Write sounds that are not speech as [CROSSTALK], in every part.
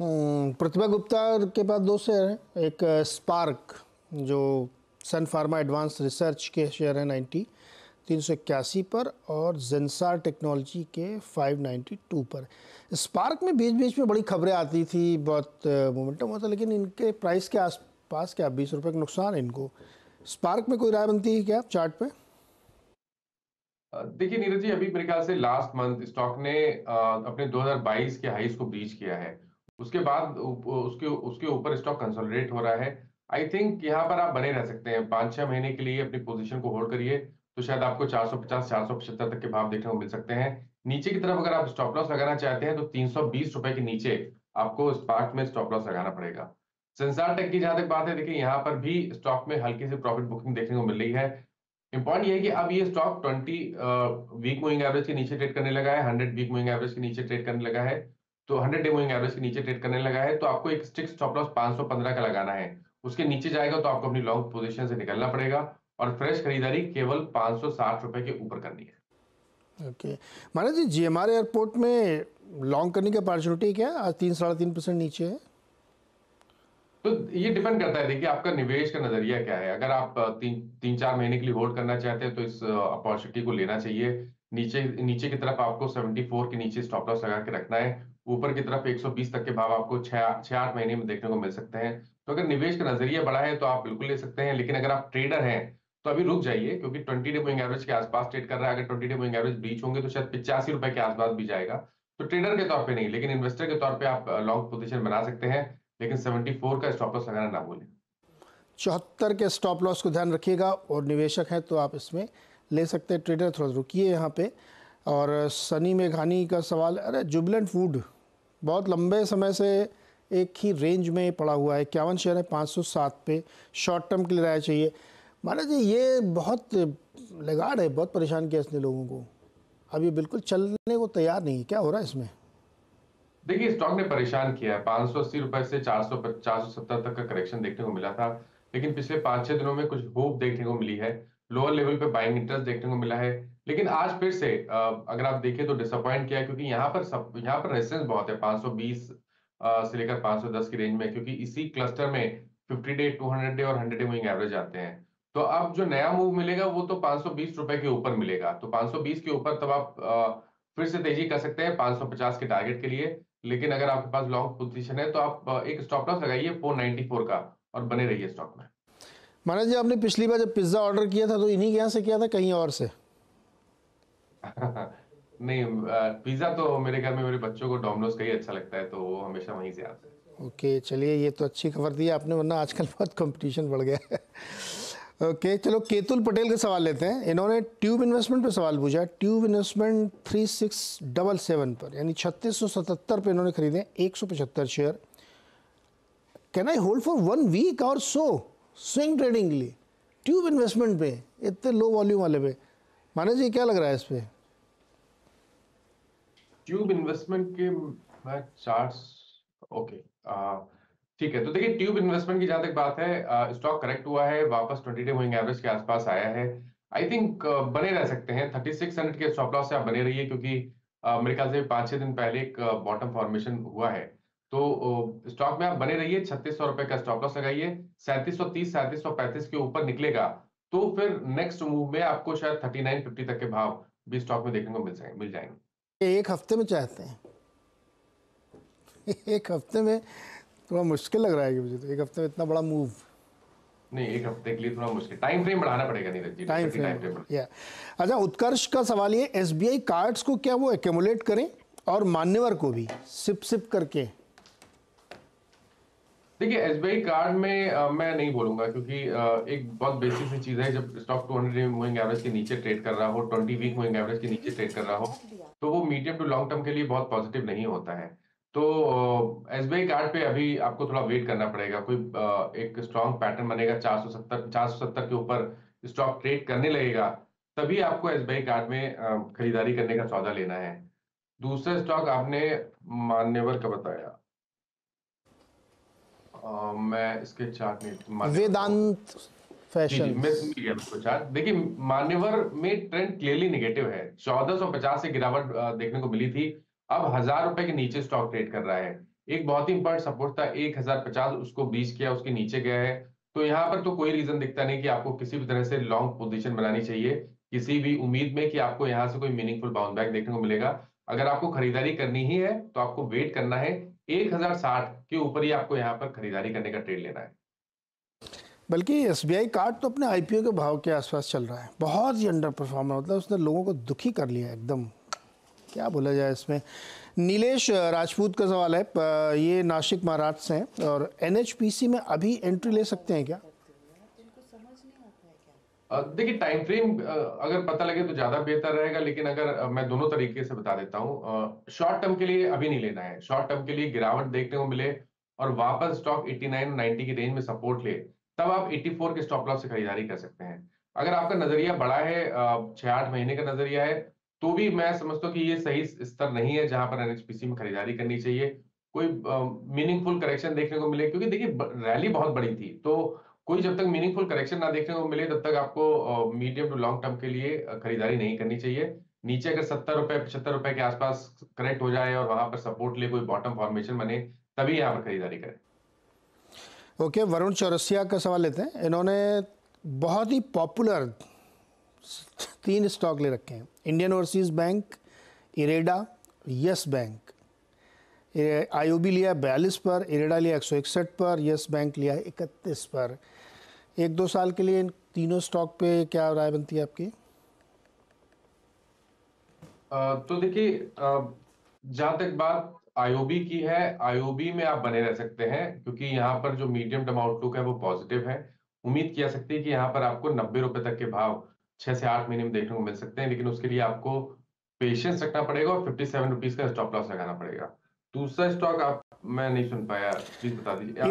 हम्म, प्रतिभा गुप्ता के पास दो शेयर हैं। एक स्पार्क जो सन फार्मा एडवांस रिसर्च के शेयर हैं नाइन्टी तीन सौ इक्यासी पर और जेंसार टेक्नोलॉजी के फाइव नाइन्टी टू पर। स्पार्क में बीच बीच में बड़ी खबरें आती थी बहुत मोमेंटम होता लेकिन इनके प्राइस के आसपास क्या बीस रुपये का नुकसान है इनको? स्पार्क में कोई राय बनती है क्या चार्ट पे? देखिए नीरज जी अभी मेरे ख्याल से लास्ट मंथ स्टॉक ने अपने 2022 के हाईस को ब्रीच किया है। उसके बाद उसके उसके ऊपर स्टॉक कंसोलिडेट हो रहा है। आई थिंक यहाँ पर आप बने रह सकते हैं। पाँच छह महीने के लिए अपनी पोजीशन को होल्ड करिए तो शायद आपको 450 475 तक के भाव देखने को मिल सकते हैं। नीचे की तरफ़ अगर आप स्टॉप लॉस लगाना चाहते हैं तो तीन सौ बीस रुपए के नीचे आपको स्पार्क में स्टॉप लॉस लगाना पड़ेगा। संसार टेक की जहाँ तक बात है, देखिए यहाँ पर भी स्टॉक में हल्की सी प्रॉफिट बुकिंग देखने को मिल रही है। इंपॉर्टेंट ये है कि अब ये स्टॉक 20 वीक मूविंग एवरेज के नीचे ट्रेड करने लगा है 100 वीक मूविंग एवरेज के नीचे ट्रेड करने लगा है। तो 100 डे मूविंग एवरेज के नीचे ट्रेड करने लगा है तो आपको एक स्टिक स्टॉप लॉस 515 का लगाना है। उसके नीचे जाएगा तो आपको अपनी लॉन्ग पोजीशन से निकलना पड़ेगा और फ्रेश खरीदारी केवल पाँच रुपए के ऊपर करनी है। ओके माना जी जीएमआर एयरपोर्ट में लॉन्ग करने की अपॉर्चुनिटी क्या आज तीन साढ़े तीन परसेंट नीचे है। तो ये डिपेंड करता है देखिए आपका निवेश का नज़रिया क्या है? अगर आप तीन तीन चार महीने के लिए होल्ड करना चाहते हैं तो इस अपॉर्चुनिटी को लेना चाहिए। नीचे नीचे की तरफ़ आपको 74 के नीचे स्टॉप लॉस लगा के रखना है। ऊपर की तरफ़ 120 तक के भाव आपको छह आठ महीने में देखने को मिल सकते हैं। तो अगर निवेश का नज़रिया बड़ा है तो आप बिल्कुल ले सकते हैं, लेकिन अगर आप ट्रेडर हैं तो अभी रुक जाइए, क्योंकि ट्वेंटी डे मूविंग एवरेज के आसपास ट्रेड कर रहा है। अगर ट्वेंटी डे मूविंग एवरेज बीच होंगे तो शायद पिचासी रुपए के आसपास भी जाएगा। तो ट्रेडर के तौर पर नहीं, लेकिन इन्वेस्टर के तौर पर आप लॉन्ग पोजिशन बना सकते हैं, लेकिन 74 का स्टॉप लॉस लगाना ना भूलें। चौहत्तर के स्टॉप लॉस को ध्यान रखिएगा, और निवेशक हैं तो आप इसमें ले सकते हैं। ट्रेडर थोड़ा रुकिए यहाँ पे। और सनी मेघानी का सवाल, अरे जुबलेंट फ़ूड बहुत लंबे समय से एक ही रेंज में पड़ा हुआ है, इक्यावन शेयर है 507 पे शॉर्ट टर्म के लिए राय चाहिए। महाराज जी, ये बहुत लगाड़ है बहुत परेशान किया इसने लोगों को। अब ये बिल्कुल चलने को तैयार नहीं क्या हो रहा है इसमें? देखिए स्टॉक ने परेशान किया है, पाँच सौ अस्सी रुपए से चार सौ चार सौ सत्तर तक का करेक्शन देखने को मिला था, लेकिन पिछले पाँच छह दिनों में कुछ होप देखने को मिली है लोअर लेवल पे बाइंग इंटरेस्ट देखने को मिला है लेकिन आज फिर से अगर आप देखें तो डिसअपॉइंट किया क्योंकि यहाँ पर सब, यहाँ पर रेजिस्टेंस बहुत है 520 से लेकर 510 की रेंज में, क्योंकि इसी क्लस्टर में 50 डे 200 डे और 100 डे मूविंग एवरेज आते हैं। तो अब जो नया मूव मिलेगा, वो तो 520 रुपए के ऊपर मिलेगा। तो 520 के ऊपर तब आप फिर से तेज़ी कर सकते हैं 550 के टारगेट के लिए। लेकिन अगर आपके पास लॉन्ग पोजीशन है तो आप एक स्टॉप लॉस लगाइए 494 का और बने रहिए स्टॉक में। महाराज जी, आपने पिछली बार जब पिज्जा ऑर्डर किया था तो इन्हीं के यहाँ से किया था, कहीं और से? [LAUGHS] नहीं पिज्जा तो मेरे घर में मेरे बच्चों को डोमिनोज का ही अच्छा लगता है तो वो हमेशा वहीं से आते हैं। ओके okay, चलिए ये तो अच्छी खबर दी आपने वरना आजकल बहुत कंपटीशन बढ़ गया है। ओके okay, चलो केतुल पटेल का के सवाल लेते हैं। इन्होंने ट्यूब इन्वेस्टमेंट पे सवाल पूछा। Tube investment three six double seven पर यानी छत्तीस सौ सतहत्तर पर इन्होंने खरीदे एक सौ पचहत्तर share can I hold for one week और सो स्विंग ट्रेडिंग लिए। ट्यूब इन्वेस्टमेंट पे इतने लो वॉल्यूम वाले पे। माने जी, क्या लग रहा है इस पे? ट्यूब इन्वेस्टमेंट के, मैं चार्ट्स, ओके ठीक है तो देखिए, ट्यूब इन्वेस्टमेंट की जहाँ तक बात है स्टॉक करेक्ट हुआ है, वापस ट्वेंटी डे मूविंग एवरेज के आसपास आया है। आई थिंक बने रह सकते हैं, थर्टी सिक्स हंड्रेड के स्टॉप लॉस से आप बने रहिए, क्योंकि मेरे ख्याल से पाँच छह दिन पहले एक बॉटम फॉर्मेशन हुआ है। तो स्टॉक में आप बने रहिए, छत्तीस सौ रुपए का स्टॉप लॉस लगाइए, सैंतीस सौ तीस, सैंतीस सौ पैंतीस के ऊपर निकलेगा तो फिर नेक्स्ट मूव में आपको शायद थर्टी नाइन फिफ्टी तक के भाव भी स्टॉक में देखने को मिल जाएँगे मिल जाएँगे। एक हफ़्ते में चाहते हैं। [LAUGHS] एक हफ़्ते में थोड़ा मुश्किल लग रहा है कि मुझे तो एक हफ़्ते में इतना बड़ा मूव नहीं एक हफ़्ते के लिए थोड़ा मुश्किल। टाइम फ्रेम बढ़ाना पड़ेगा नीरज जी टाइम फ्रेम या अच्छा उत्कर्ष का सवाल ये एसबीआई कार्ड्स को क्या वो एक्यूमुलेट करें और मान्यवर को भी सिप सिप करके? देखिए एसबीआई कार्ड में आ, मैं नहीं बोलूँगा क्योंकि आ, एक बहुत बेसिक सी चीज़ है जब स्टॉक 200 डे मूविंग एवरेज के नीचे ट्रेड कर रहा हो 20 वीक मूविंग एवरेज के नीचे ट्रेड कर रहा हो तो वो मीडियम टू लॉन्ग टर्म के लिए बहुत पॉजिटिव नहीं होता है। तो एस बी कार्ड पे अभी आपको थोड़ा वेट करना पड़ेगा। कोई आ, एक स्ट्रॉन्ग पैटर्न बनेगा चार सौ सत्तर के ऊपर स्टॉक ट्रेड करने लगेगा तभी आपको एस बी कार्ड में खरीदारी करने का सौदा लेना है। दूसरा स्टॉक आपने मान्यवर का बताया। आ, मैं इसके चार्ट में वेदांत फ़ैशन। देखिए मान्यवर में ट्रेंड क्लियरली निगेटिव है। चौदह सौ पचास से गिरावट देखने को मिली थी। अब हज़ार रुपए के नीचे स्टॉक ट्रेड कर रहा है। एक बहुत ही इंपॉर्टेंट सपोर्ट था। एक हज़ार पचास उसको ब्रीच किया उसके नीचे गया है। तो यहाँ पर तो कोई रीजन दिखता नहीं कि आपको किसी भी तरह से लॉन्ग पोजीशन बनानी चाहिए। किसी भी उम्मीद में कि आपको यहाँ से कोई मीनिंगफुल बाउंड बैक देखने को मिलेगा। अगर आपको खरीदारी करनी ही है तो आपको वेट करना है। एक हज़ार साठ के ऊपर ही आपको यहाँ पर खरीदारी करने का ट्रेड लेना है। बल्कि एसबीआई कार्ड तो अपने आईपीओ के भाव के आसपास चल रहा है। बहुत ही अंडर परफॉर्मर मतलब उसने लोगों को दुखी कर लिया एकदम। क्या बोला जाए इसमें? नीलेश राजपूत का सवाल है ये नासिक महाराष्ट्र से हैं और एनएचपीसी में अभी एंट्री ले सकते हैं क्या? देखिए टाइम फ्रेम अगर पता लगे तो ज़्यादा बेहतर रहेगा, लेकिन अगर मैं दोनों तरीके से बता देता हूँ। शॉर्ट टर्म के लिए अभी नहीं लेना है। शॉर्ट टर्म के लिए गिरावट देखने को मिले और वापस स्टॉक 89 90 की रेंज में सपोर्ट ले, तब आप 84 के स्टॉप लॉस से खरीदारी कर सकते हैं। अगर आपका नज़रिया बड़ा है छह आठ महीने का नज़रिया है तो भी मैं समझता हूँ कि ये सही स्तर नहीं है जहाँ पर एनएचपीसी में खरीदारी करनी चाहिए। कोई मीनिंगफुल करेक्शन देखने को मिले, क्योंकि देखिए रैली बहुत बड़ी थी तो कोई जब तक मीनिंगफुल करेक्शन ना देखने को मिले तब तक आपको मीडियम टू लॉन्ग टर्म के लिए खरीदारी नहीं करनी चाहिए। नीचे अगर सत्तर रुपए पचहत्तर रुपए के आसपास करेक्ट हो जाए और वहाँ पर सपोर्ट ले कोई बॉटम फॉर्मेशन बने तभी यहाँ पर खरीदारी करें। ओके okay, वरुण चौरसिया का सवाल लेते हैं। इन्होंने बहुत ही पॉपुलर तीन स्टॉक ले रखे हैं। Indian Overseas Bank IREDA yes bank IOB लिया बयालीस पर इरेडा लिया एक सौ इकसठ पर यस बैंक लिया इकतीस पर। एक दो साल के लिए इन तीनों स्टॉक पे क्या राय बनती है आपकी? तो देखिए जहाँ तक बात आईओबी की है आईओबी में आप बने रह सकते हैं क्योंकि यहाँ पर जो मीडियम टर्म आउटलुक है वो पॉजिटिव है। उम्मीद किया सकती है कि यहाँ पर आपको नब्बे रुपए तक के भाव छह से आठ महीने में देखने को मिल सकते हैं लेकिन उसके लिए आपको पेशेंस रखना पड़ेगा और फिफ्टी सेवन रुपीज़ का स्टॉप लॉस लगाना पड़ेगा। दूसरा स्टॉक आप मैं नहीं सुन पाया प्लीज़ बता दीजिए।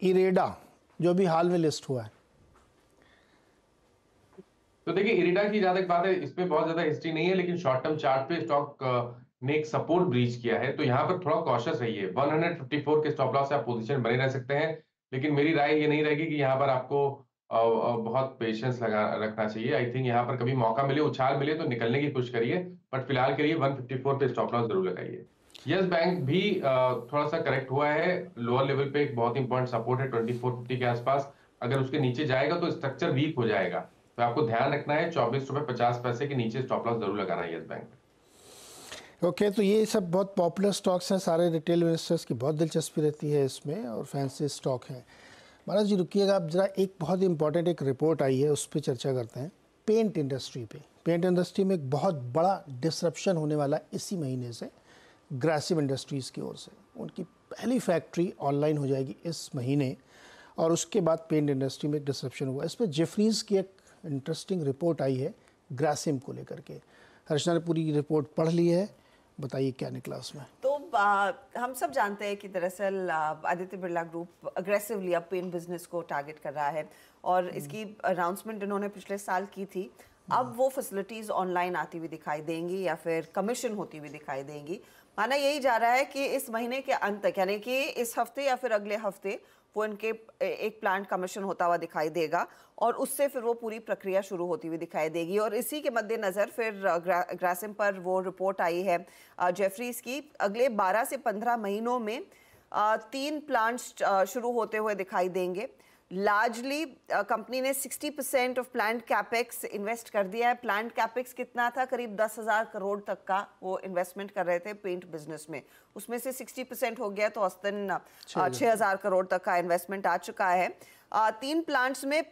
इरेडा, जो भी हाल में लिस्ट हुआ है। तो देखिए, इरेडा की ज़्यादा बात है इसमें बहुत ज़्यादा हिस्ट्री नहीं है, लेकिन शॉर्ट टर्म चार्ट पे स्टॉक ने एक सपोर्ट ब्रीच किया है। तो यहाँ पर थोड़ा कॉशियस रहिए। 154 के स्टॉप लॉस से आप पोजीशन बने रह सकते हैं, लेकिन मेरी राय ये नहीं रहेगी कि यहाँ पर आपको बहुत पेशेंस लगा, रखना चाहिए। आई थिंक यहाँ पर कभी मौका मिले, उछाल मिले तो निकलने की कोशिश करिए। बट फ़िलहाल के लिए 154 पे स्टॉप लॉस ज़रूर लगाइए। यस बैंक भी थोड़ा सा करेक्ट हुआ है। लोअर लेवल पे एक बहुत इंपॉर्टेंट सपोर्ट है ट्वेंटी फिफ्टी के आसपास। अगर उसके नीचे जाएगा तो स्ट्रक्चर वीक हो जाएगा। तो आपको ध्यान रखना है चौबीस रुपए पचास पैसे के नीचे स्टॉप लॉस ज़रूर लगाना है यस बैंक ओके okay, तो ये सब बहुत पॉपुलर स्टॉक्स हैं सारे रिटेल इन्वेस्टर्स की बहुत दिलचस्पी रहती है इसमें और फैंसी स्टॉक हैं। महाराज जी रुकिएगा आप ज़रा एक बहुत इंपॉर्टेंट एक रिपोर्ट आई है उस पर चर्चा करते हैं। पेंट इंडस्ट्री पे। पेंट इंडस्ट्री में एक बहुत बड़ा डिसरप्शन होने वाला इसी महीने से। ग्रासिम इंडस्ट्रीज़ की ओर से। उनकी पहली फैक्ट्री ऑनलाइन हो जाएगी इस महीने और उसके बाद पेंट इंडस्ट्री में एक डिसरप्शन हुआ। इस पर जेफरीज की एक इंटरेस्टिंग रिपोर्ट आई है ग्रासिम को लेकर के। हर्षना ने पूरी रिपोर्ट पढ़ ली है। बताइए क्या निकला उसमें? तो आ, हम सब जानते हैं कि दरअसल आदित्य बिरला ग्रुप अग्रेसिवली अब पेंट बिज़नेस को टारगेट कर रहा है और हम्म। इसकी अनाउंसमेंट इन्होंने पिछले साल की थी। अब वो फैसिलिटीज़ ऑनलाइन आती हुई दिखाई देंगी या फिर कमीशन होती हुई दिखाई देंगी। माना यही जा रहा है कि इस महीने के अंत तक यानी कि इस हफ़्ते या फिर अगले हफ़्ते वो इनके एक प्लांट कमीशन होता हुआ दिखाई देगा और उससे फिर वो पूरी प्रक्रिया शुरू होती हुई दिखाई देगी। और इसी के मद्देनज़र फिर ग्रा, ग्रासिम पर वो रिपोर्ट आई है जेफरीज की। अगले 12 से 15 महीनों में तीन प्लांट्स शुरू होते हुए दिखाई देंगे। लार्जली कंपनी uh, ने 60 percent of plant capex invest कर दिया है। प्लांट कैपेक्स कितना था? करीब दस हज़ार करोड़ तक का वो इन्वेस्टमेंट कर रहे थे पेंट बिज़नेस में। उसमें से 60 परसेंट हो गया तो औसतन uh, छः हज़ार। करोड़ तक का इन्वेस्टमेंट आ चुका है। Uh, तीन प्लांट्स में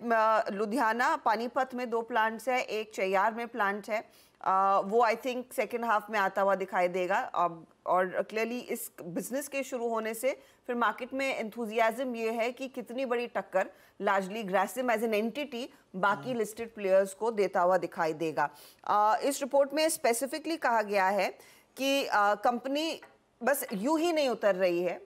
लुधियाना पानीपत में दो प्लांट्स है एक चैयार में प्लांट है। वो आई थिंक सेकेंड हाफ़ में आता हुआ दिखाई देगा। अब और क्लियरली इस बिज़नेस के शुरू होने से फिर मार्केट में एंथुजियाज्म ये है कि कितनी बड़ी टक्कर largely Grasim as an entity बाकी लिस्टेड हम्म। प्लेयर्स को देता हुआ दिखाई देगा। इस रिपोर्ट में स्पेसिफिकली कहा गया है कि कंपनी बस यूँ ही नहीं उतर रही है।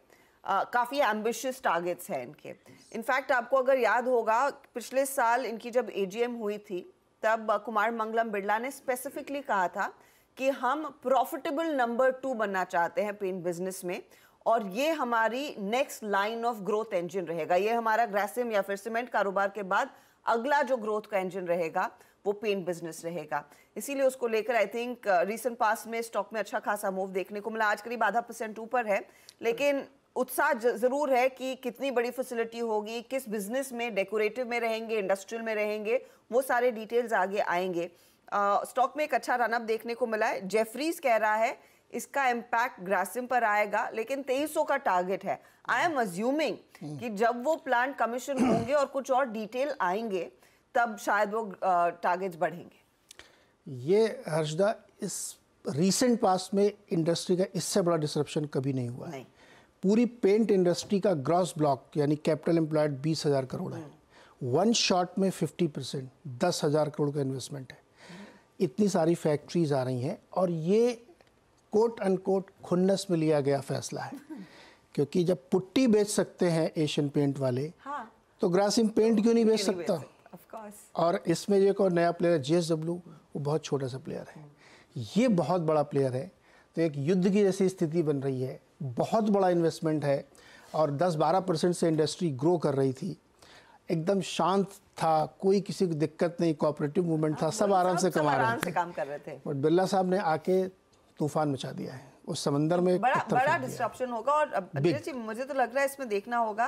Uh, काफ़ी एम्बिशियस टारगेट्स हैं इनके। इनफैक्ट आपको अगर याद होगा पिछले साल इनकी जब एजीएम हुई थी तब कुमार मंगलम बिरला ने स्पेसिफिकली कहा था कि हम प्रॉफिटेबल नंबर टू बनना चाहते हैं पेंट बिज़नेस में और ये हमारी next line of growth engine रहेगा। ये हमारा ग्रेसिम या फिर सीमेंट कारोबार के बाद अगला जो ग्रोथ का इंजन रहेगा, वो पेंट बिज़नेस रहेगा। इसीलिए उसको लेकर आई थिंक रिसेंट पास में स्टॉक में अच्छा खासा मूव देखने को मिला। आज करीब आधा परसेंट ऊपर है, लेकिन उत्साह ज़रूर है कि कितनी बड़ी फैसिलिटी होगी किस बिज़नेस में डेकोरेटिव में रहेंगे इंडस्ट्रियल में रहेंगे वो सारे डिटेल्स आगे आएँगे। स्टॉक uh, में एक अच्छा रनअप देखने को मिला है। जेफरीज कह रहा है इसका इम्पैक्ट ग्रासिम पर आएगा लेकिन 2300 का टारगेट है। आई एम अज्यूमिंग कि जब वो प्लांट कमीशन होंगे और कुछ और डिटेल आएँगे तब शायद वो टारगेट्स बढ़ेंगे। ये हर्षदा इस रीसेंट पास में इंडस्ट्री का इससे बड़ा डिसरप्शन कभी नहीं हुआ नहीं। पूरी पेंट इंडस्ट्री का ग्रॉस ब्लॉक यानी कैपिटल एम्प्लॉयड बीस हज़ार करोड़ है। वन शॉट में फिफ्टी परसेंट दस हज़ार करोड़ का इन्वेस्टमेंट है। इतनी सारी फैक्ट्रीज आ रही हैं और ये कोट अनकोट खुन्नस में लिया गया फैसला है। क्योंकि जब पुट्टी बेच सकते हैं एशियन पेंट वाले हाँ। तो ग्रासिम पेंट क्यों नहीं बेच सकता? और इसमें जो एक और नया प्लेयर जे वो बहुत छोटा सा प्लेयर है। ये बहुत बड़ा प्लेयर है। तो एक युद्ध की जैसी स्थिति बन रही है। बहुत बड़ा इन्वेस्टमेंट है और 10-12 परसेंट से इंडस्ट्री ग्रो कर रही थी। एकदम शांत था कोई किसी को दिक्कत नहीं कोऑपरेटिव मूवमेंट था सब आराम से कमा रहे थे। काम कर रहे थे। बट बिरला साहब ने आके तूफ़ान मचा दिया है। उस समंदर में बड़ा बड़ा डिस्ट्रप्शन होगा और जी मुझे तो लग रहा है इसमें देखना होगा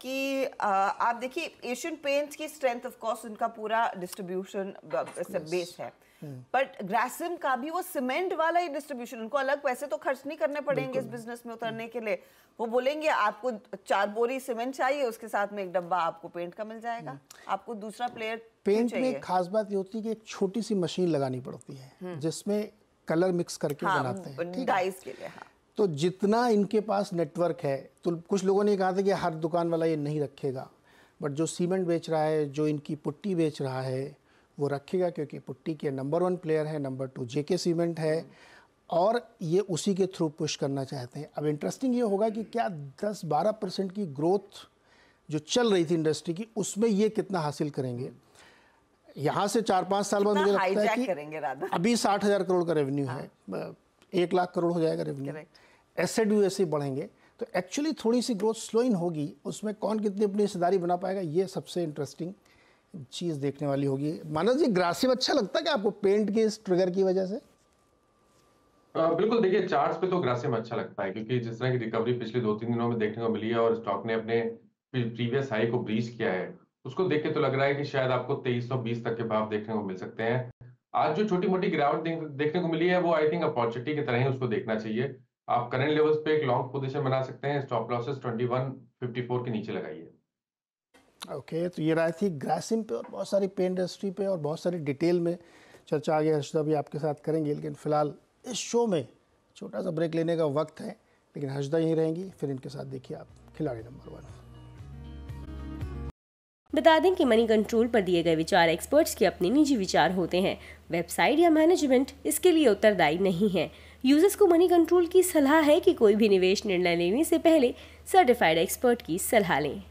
कि आप देखिए एशियन पेंट्स की स्ट्रेंथ ऑफ़ कोर्स उनका पूरा डिस्ट्रीब्यूशन बेस है। बट. ग्रासिम का भी वो सीमेंट वाला ही डिस्ट्रीब्यूशन उनको अलग पैसे तो खर्च नहीं करने पड़ेंगे इस बिज़नेस में उतरने के लिए वो बोलेंगे आपको चार बोरी सीमेंट चाहिए उसके साथ में एक डब्बा आपको पेंट का मिल जाएगा hmm. आपको दूसरा प्लेयर पेंट में खास बात ये होती है कि एक छोटी सी मशीन लगानी पड़ती है hmm. जिसमें कलर मिक्स करके हाँ, बनाते हैं डाइस के लिए हाँ. तो जितना इनके पास नेटवर्क है तो कुछ लोगों ने कहा था कि हर दुकान वाला ये नहीं रखेगा बट जो सीमेंट बेच रहा है जो इनकी पुट्टी बेच रहा है वो रखेगा क्योंकि पुट्टी के नंबर वन प्लेयर है नंबर टू जेके सीमेंट है और ये उसी के थ्रू पुश करना चाहते हैं। अब इंटरेस्टिंग ये होगा कि क्या 10-12 परसेंट की ग्रोथ जो चल रही थी इंडस्ट्री की उसमें ये कितना हासिल करेंगे? यहाँ से चार पाँच साल बाद मुझे लगता है कि अभी साठ हज़ार करोड़ का रेवेन्यू हाँ। है। एक लाख करोड़ हो जाएगा रेवेन्यू एसेड भी वैसे बढ़ेंगे। तो एक्चुअली थोड़ी सी ग्रोथ स्लो इन होगी उसमें कौन कितनी अपनी हिस्सेदारी बना पाएगा ये सबसे इंटरेस्टिंग चीज़ देखने वाली होगी। मानस जी ग्रासिव अच्छा लगता है कि आपको पेंट के इस ट्रिगर की वजह से? बिल्कुल, देखिए चार्ट्स पे तो ग्रासिम अच्छा लगता है, क्योंकि जिस तरह की रिकवरी पिछले दो तीन दिनों में देखने को मिली है और स्टॉक ने अपने प्रीवियस हाई को ब्रीच किया है, उसको देख के तो लग रहा है कि शायद आपको 2320 तक के भाव देखने को मिल सकते हैं। आज जो छोटी मोटी गिरावट देखने को मिली है, वो आई थिंक अपॉर्चुनिटी की तरह ही उसको देखना चाहिए। आप करंट लेवल्स पे एक लॉन्ग पोजिशन बना सकते हैं स्टॉप लॉसेस 2154 के नीचे लगाइए। ओके okay, तो ये राय थी ग्रासिम पे और बहुत सारी पेन इंडस्ट्री पे और बहुत सारी डिटेल में चर्चा आगे हर्षदा भी आपके साथ करेंगे लेकिन फ़िलहाल इस शो में छोटा सा ब्रेक लेने का वक्त है लेकिन हर्षदा यहीं रहेंगी फिर इनके साथ देखिए आप खिलाड़ी नंबर वन बता दें कि मनी कंट्रोल पर दिए गए विचार एक्सपर्ट्स के अपने निजी विचार होते हैं। वेबसाइट या मैनेजमेंट इसके लिए उत्तरदायी नहीं है। यूज़र्स को मनी कंट्रोल की सलाह है कि कोई भी निवेश निर्णय लेने से पहले सर्टिफाइड एक्सपर्ट की सलाह लें।